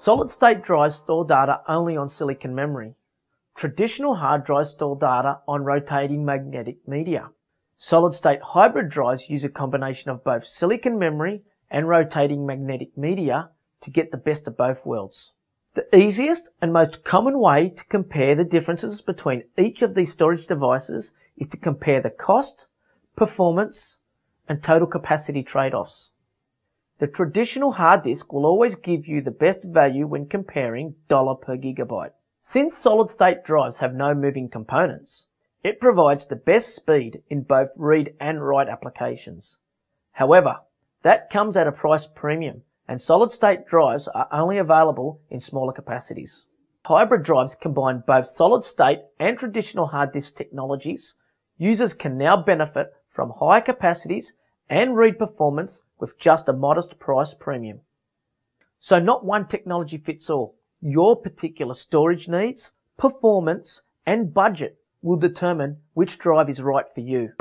Solid state drives store data only on silicon memory. Traditional hard drives store data on rotating magnetic media. Solid state hybrid drives use a combination of both silicon memory and rotating magnetic media to get the best of both worlds. The easiest and most common way to compare the differences between each of these storage devices is to compare the cost, performance, and total capacity trade-offs. The traditional hard disk will always give you the best value when comparing dollar per gigabyte. Since solid state drives have no moving components, it provides the best speed in both read and write applications. However, that comes at a price premium and solid state drives are only available in smaller capacities. Hybrid drives combine both solid state and traditional hard disk technologies. Users can now benefit from higher capacities and read performance with just a modest price premium. So not one technology fits all. Your particular storage needs, performance, and budget will determine which drive is right for you.